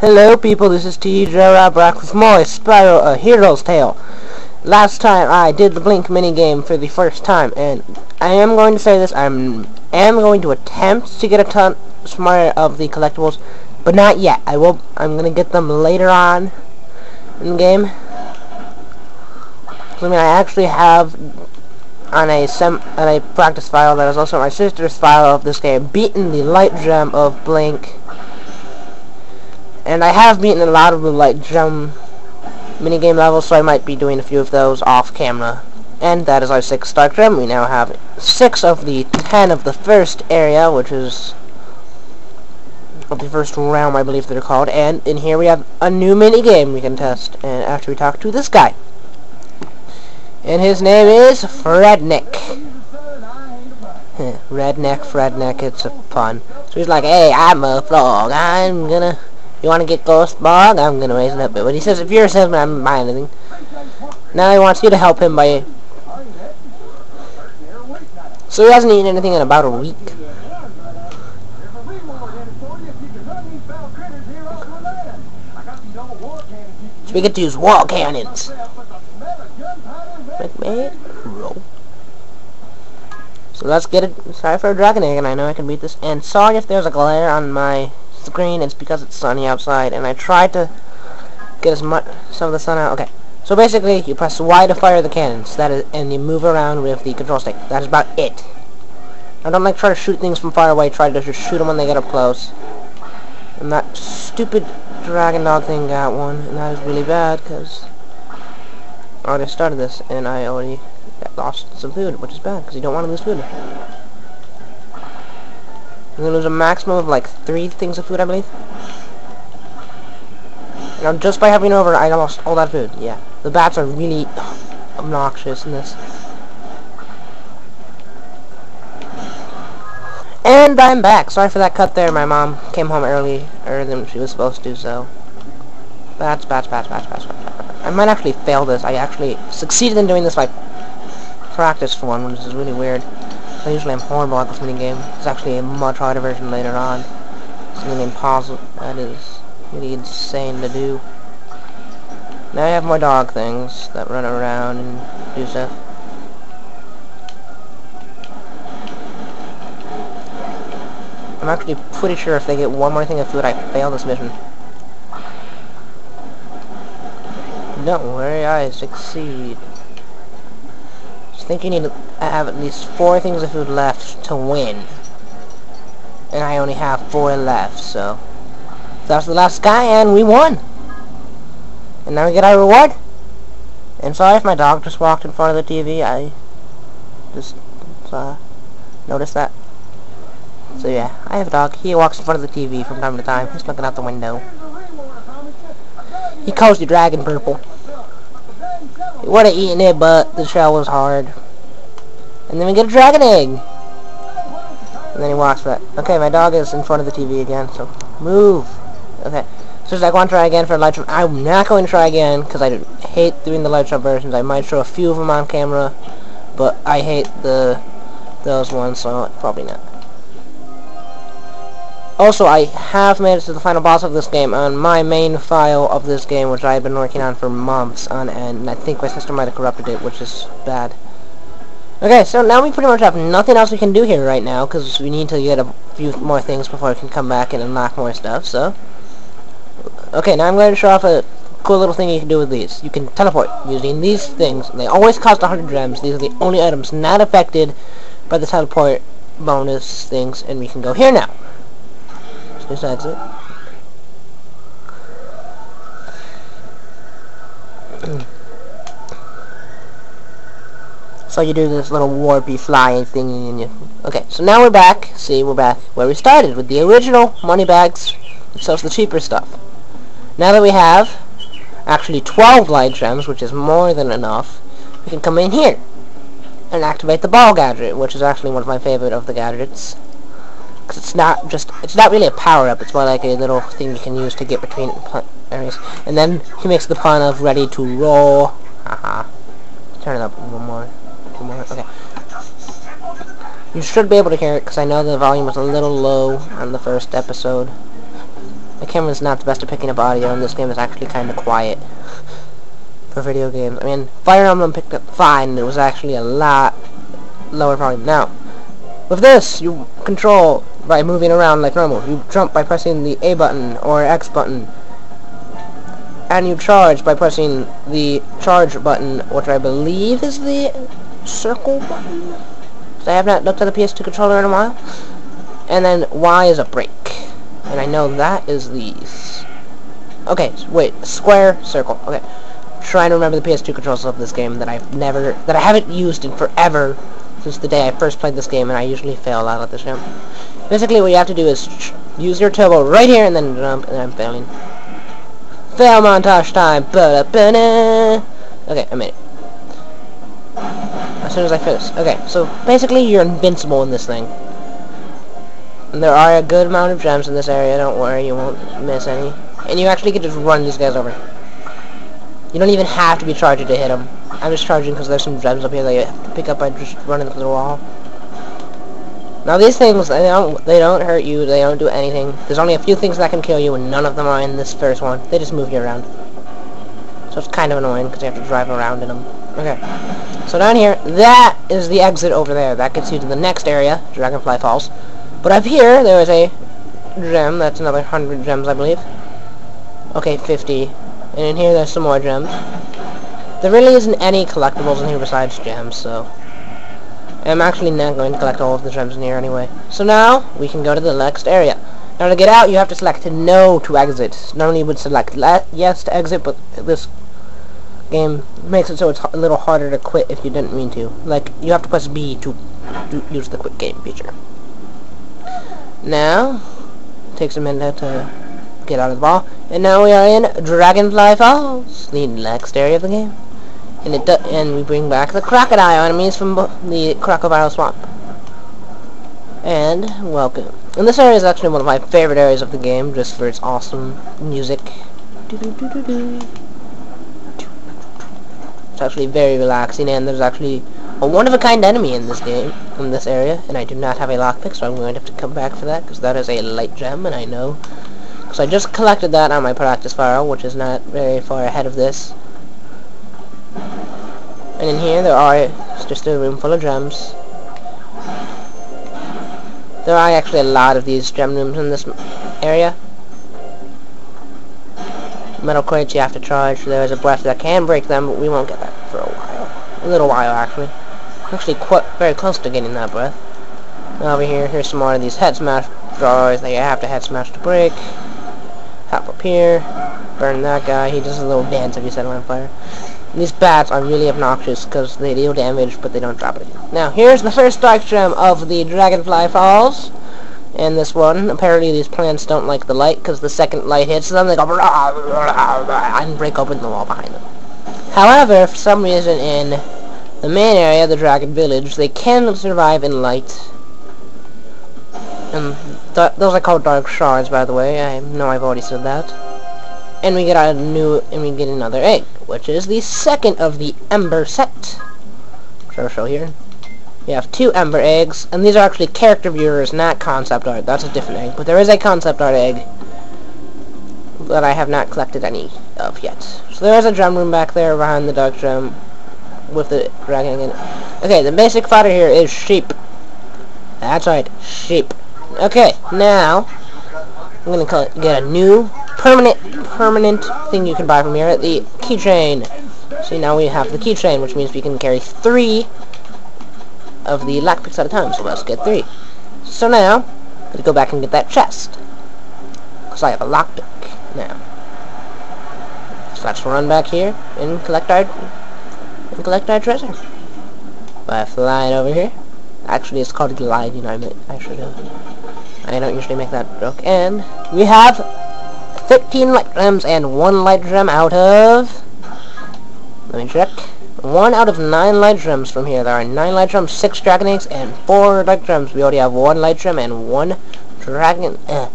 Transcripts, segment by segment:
Hello people, this is TJ back with more Spyro A Hero's Tail. Last time I did the Blink minigame for the first time, and I am going to say this, I am going to attempt to get a ton more of the collectibles, but not yet. I will, I'm going to get them later on in the game. I mean, I actually have on a sem on a practice file that is also my sister's file of this game, beaten the light gem of Blink and I have beaten a lot of the like gem minigame levels, so I might be doing a few of those off camera. And that is our sixth Dark Gem. We now have six of the ten of the first area, which is of the first realm, I believe they're called. And in here we have a new minigame we can test. And after we talk to this guy. And his name is Frednick. Redneck, Fredneck, it's a pun. So he's like, hey, I'm a frog. I'm gonna you want to get Ghost Bog? I'm going to raise it up. But when he says, if you're a salesman, I'm buying anything. Now he wants you to help him by... So he hasn't eaten anything in about a week. So we get to use wall cannons. roll. So let's get it. Sorry for a dragon egg, and I know I can beat this. And sorry if there's a glare on my screen, it's because it's sunny outside, and I tried to get as much some of the sun out. Okay, so basically, you press Y to fire the cannons, that is, and you move around with the control stick. That is about it. I don't like try to shoot things from far away. Try to just shoot them when they get up close. And that stupid dragon dog thing got one, and that is really bad because I already started this, and I already lost some food, which is bad because you don't want to lose food. I'm gonna lose a maximum of like three things of food, I believe. Now, just by having over, I lost all that food. Yeah, the bats are really obnoxious in this. And I'm back. Sorry for that cut there. My mom came home early, earlier than she was supposed to, so... Bats, bats, bats, bats, bats, bats, bats. I might actually fail this. I actually succeeded in doing this by practice for one, which is really weird. I usually am horrible at this minigame. It's actually a much harder version later on. Something impossible. That is really insane to do. Now I have more dog things that run around and do stuff. I'm actually pretty sure if they get one more thing of food, I fail this mission. Don't worry, I succeed Just think you need to have at least four things of food left to win. And I only have four left, so... That's the last guy, and we won! And now we get our reward. And sorry if my dog just walked in front of the TV, I just uh, noticed that. So yeah, I have a dog. He walks in front of the TV from time to time. He's looking out the window. He calls you Dragon Purple. He would have eaten it, but the shell was hard. And then we get a dragon egg. And then he walks back. Okay, my dog is in front of the TV again, so move. Okay. So I want to try again for a light trap. I'm not going to try again, because I hate doing the light trap versions. I might show a few of them on camera, but I hate the those ones, so probably not. Also, I have made it to the final boss of this game on my main file of this game, which I've been working on for months on end, and I think my sister might have corrupted it, which is bad. Okay, so now we pretty much have nothing else we can do here right now, because we need to get a few more things before we can come back and unlock more stuff, so... Okay, now I'm going to show off a cool little thing you can do with these. You can teleport using these things. They always cost 100 gems. These are the only items not affected by the teleport bonus things, and we can go here now besides it. So you do this little warpy flying thingy and you... Okay, so now we're back. See, we're back where we started with the original Moneybags that sells the cheaper stuff. Now that we have actually 12 light gems, which is more than enough, we can come in here and activate the ball gadget, which is actually one of my favorite of the gadgets. Because it's not just, it's not really a power-up, it's more like a little thing you can use to get between areas. And then he makes the pun of ready to roll. Haha. Turn it up one more. More. Okay. You should be able to hear it, because I know the volume was a little low on the first episode. I camera's not the best at picking up audio, and this game is actually kind of quiet for video games. I mean, Fire Emblem picked up fine, it was actually a lot lower volume. Now, with this, you control by moving around like normal. You jump by pressing the A button or X button. And you charge by pressing the charge button, which I believe is the circle button. I have not looked at the PS2 controller in a while. And then Y is a break. And I know that is these. Okay, wait, square, circle. Okay. Trying to remember the PS2 controls of this game that I've never, that I haven't used in forever since the day I first played this game, and I usually fail out at this game. Basically, what you have to do is use your turbo right here and then jump, and I'm failing. Fail montage time! -da. Okay, I it. As soon as I finish. Okay, so basically you're invincible in this thing. And there are a good amount of gems in this area, don't worry, you won't miss any. And you actually can just run these guys over. You don't even have to be charging to hit them. I'm just charging because there's some gems up here that you have to pick up by just running through the wall. Now these things, they don't, they don't hurt you, they don't do anything. There's only a few things that can kill you, and none of them are in this first one. They just move you around. So it's kind of annoying because you have to drive around in them. Okay. So down here, that is the exit over there. That gets you to the next area, Dragonfly Falls. But up here, there is a gem. That's another 100 gems, I believe. Okay, 50. And in here there's some more gems. There really isn't any collectibles in here besides gems, so... I'm actually not going to collect all of the gems in here anyway. So now, we can go to the next area. Now to get out, you have to select no to exit. Normally you would select yes to exit, but this game makes it so it's a little harder to quit if you didn't mean to. Like, you have to press B to use the quit game feature. Now, takes a minute to get out of the ball. And now we are in Dragonfly Falls, the next area of the game. And it and we bring back the crocodile enemies from the Crocodile Swamp. And welcome. And this area is actually one of my favorite areas of the game, just for its awesome music. It's actually very relaxing, and there's actually a one-of-a-kind enemy in this game, in this area, and I do not have a lockpick, so I'm going to have to come back for that, because that is a light gem, and I know so I just collected that on my practice file, which is not very far ahead of this. And in here there are just a room full of gems. There are actually a lot of these gem rooms in this area. Metal crates you have to charge. There is a breath that can break them, but we won't get a little while, actually. Actually, quite very close to getting that breath. Over here, here's some more of these head smash drawers that you have to head smash to break. Hop up here, burn that guy. He does a little dance if you set him on fire. These bats are really obnoxious because they deal damage, but they don't drop it. Now, here's the first dark gem of the Dragonfly Falls. And this one, apparently these plants don't like the light, because the second light hits them, they go and break open the wall behind them. However, for some reason in the main area, the Dragon Village, they can survive in light. And th those are called dark shards, by the way. I know I've already said that. And we get a new, and we get another egg, which is the second of the Ember set. Which I'll show here. We have two Ember eggs, and these are actually character viewers, not concept art. That's a different egg, but there is a concept art egg that I have not collected any of yet. So there is a drum room back there behind the dark gem with the dragon in it. Okay, the basic fodder here is sheep. That's right, sheep. Okay, now I'm gonna get a new permanent permanent thing you can buy from here. At the keychain. See, now we have the keychain, which means we can carry three of the lockpicks at a time. So let's get three. So now, I'm gonna go back and get that chest. Because I have a lockpick now. So let's run back here and collect our and collect our treasure. By flying over here. Actually, it's called gliding. I meant I should have. I don't usually make that joke. And we have 13 light gems and 1 light gem out of... Let me check. 1 out of 9 light gems from here. There are 9 light gems, 6 dragon eggs, and 4 light gems. We already have 1 light gem and 1 dragon... Eh,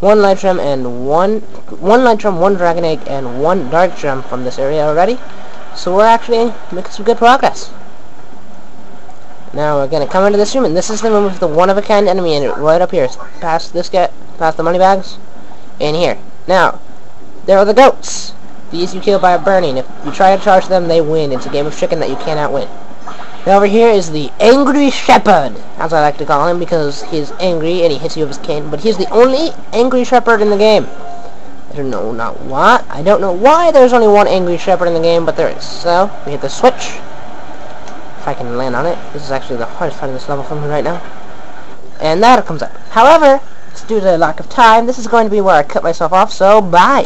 1 light gem and 1... 1 light gem, 1 dragon egg, and 1 dark gem from this area already. So we're actually making some good progress. Now we're gonna come into this room, and this is the room with the one-of-a-kind enemy in it, right up here, past this guy, past the Moneybags, in here. Now, there are the goats. These you kill by burning. If you try to charge them, they win. It's a game of chicken that you cannot win. Now over here is the Angry Shepherd, as I like to call him, because he's angry and he hits you with his cane. But he's the only Angry Shepherd in the game. I don't know not what. I don't know why there's only one Angry Shepherd in the game, but there is. So, we hit the switch. If I can land on it. This is actually the hardest part of this level for me right now. And that comes up. However, due to lack of time, this is going to be where I cut myself off, so bye!